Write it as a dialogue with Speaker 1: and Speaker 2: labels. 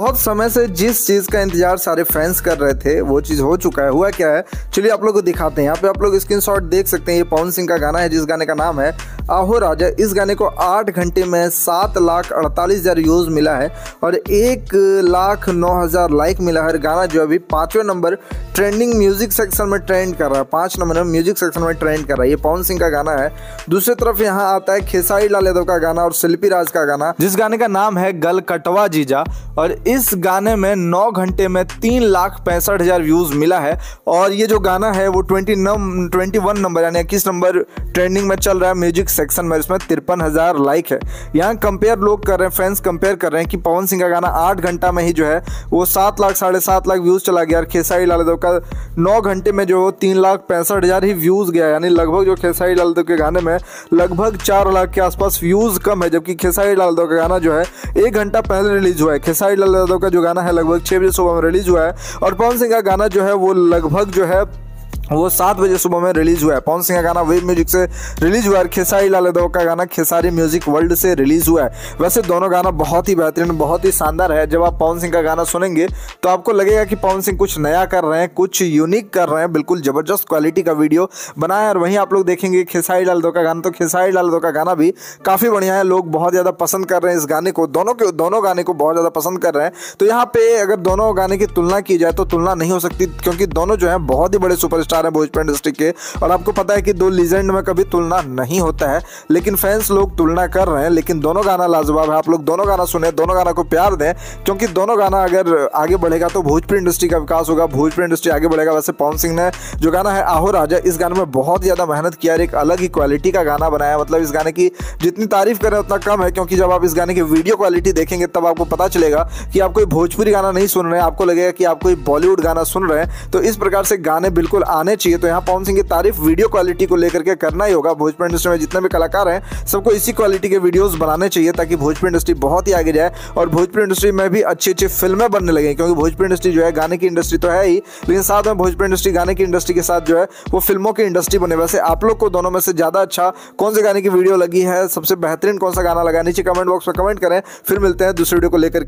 Speaker 1: बहुत समय से जिस चीज़ का इंतज़ार सारे फैंस कर रहे थे, वो चीज़ हो चुका है, हुआ क्या है? चलिए आप लोग को दिखाते हैं। यहाँ पे आप लोग स्क्रीन शॉट देख सकते हैं, ये पवन सिंह का गाना है, जिस गाने का नाम है, आहो राजा। इस गाने को आठ घंटे में सात लाख अड़तालीस हज़ार व्यूज़ मिला है और एक लाख नौ हज़ार लाइक मिला है। गाना जो अभी पाँचवें नंबर ट्रेंडिंग म्यूज़िक सेक्शन में ट्रेंड कर रहा है। पाँच नंबर में म्यूज़िक सेक्शन में ट्रेंड कर रहा है। ये पवन सिंह का गाना है। दूसरी तरफ़ यहाँ आता है खेसारी लाल यादव का गाना और शिल्पी राज का गाना, जिस गाने का नाम है गल कटवा जीजा। और इस गाने में नौ घंटे में तीन लाख पैंसठ हज़ार व्यूज़ मिला है। और ये जो गाना है, वो ट्वेंटी ट्वेंटी वन नंबर, यानी इक्कीस नंबर ट्रेंडिंग में चल रहा है म्यूज़िक सेक्शन में। इसमें तिरपन हज़ार लाइक है। यहाँ कंपेयर लोग कर रहे हैं फैंस कंपेयर कर रहे हैं कि पवन सिंह का गाना आठ घंटा में ही जो है, वो सात लाख, साढ़े सात लाख व्यूज़ चला गया। और खेसारी लाल यादव का नौ घंटे में जो तीन लाख पैंसठ हज़ार ही व्यूज़ गया यानी लगभग जो खेसारी लाल के गाने में लगभग चार लाख के आसपास व्यूज़ कम है, जबकि खेसारी लाल का गाना जो है एक घंटा पहले रिलीज़ हुआ है। खेसारी लाल का जो गाना है लगभग छः बजे सुबह में रिलीज़ हुआ है। और पवन सिंह का गाना जो है वो लगभग जो है वो सात बजे सुबह में रिलीज़ हुआ है। पवन सिंह का गाना वेब म्यूज़िक से रिलीज़ हुआ है खेसारी लाल यादव का गाना खेसारी म्यूज़िक वर्ल्ड से रिलीज़ हुआ है। वैसे दोनों गाना बहुत ही बेहतरीन, बहुत ही शानदार है। जब आप पवन सिंह का गाना सुनेंगे तो आपको लगेगा कि पवन सिंह कुछ नया कर रहे हैं, कुछ यूनिक कर रहे हैं, बिल्कुल ज़बरदस्त क्वालिटी का वीडियो बनाया है। और वहीं आप लोग देखेंगे खेसारी लाल यादव का गाना तो खेसारी लाल यादव का गाना भी काफ़ी बढ़िया है। लोग बहुत ज़्यादा पसंद कर रहे हैं इस गाने को, दोनों के, दोनों गाने को बहुत ज़्यादा पसंद कर रहे हैं। तो यहाँ पे अगर दोनों गाने की तुलना की जाए तो तुलना नहीं हो सकती, क्योंकि दोनों जो है, बहुत ही बड़े सुपरस्टार हैं भोजपुर इंडस्ट्री के। और आपको पता है कि दो लीजेंड में कभी तुलना नहीं होता है, लेकिन फैंस लोग तुलना कर रहे हैं, लेकिन दोनों गाना लाजवाब है। आप लोग दोनों गाना सुने, दोनों गाना को प्यार दें, क्योंकि दोनों गाना अगर आगे बढ़ेगा तो भोजपुरी इंडस्ट्री का विकास होगा, भोजपुरी इंडस्ट्री आगे बढ़ेगा। वैसे पवन सिंह ने जो गाना है, आहो राजा, इस गाने में बहुत ज़्यादा मेहनत किया और एक अलग ही क्वालिटी का गाना बनाया। मतलब इस गाने की जितनी तारीफ़ करें, उतना कम है, क्योंकि जब आप इस गाने की वीडियो क्वालिटी देखेंगे, तब आपको पता चलेगा कि आप कोई भोजपुरी गाना नहीं सुन रहे हैं। आपको लगेगा कि आप कोई बॉलीवुड गाना सुन रहे हैं। तो इस प्रकार से गाने बिल्कुल आने चाहिए तो यहाँ पवन सिंह की तारीफ़ वीडियो क्वालिटी को लेकर के करना ही होगा। भोजपुर इंडस्ट्री में जितने भी कलाकार हैं, सबको इसी क्वालिटी के वीडियोस बनाने चाहिए, ताकि भोजपुर इंडस्ट्री बहुत ही आगे जाए और भोजपुर इंडस्ट्री में भी अच्छी अच्छी फ़िल्में बनने लगे, क्योंकि भोजपुर इंडस्ट्री जो है, गाने की इंडस्ट्री तो है ही, लेकिन साथ में भोजपुर इंडस्ट्री गाने की इंडस्ट्री के साथ जो है, वो फ़िल्मों की इंडस्ट्री बने। वैसे आप लोग को दोनों में से ज़्यादा अच्छा कौन से गाने की वीडियो लगी है? सबसे बेहतरीन कौन सा गाना लगा? नीचे कमेंट बॉक्स में कमेंट करें, फिर मिलते हैं दूसरे वीडियो को लेकर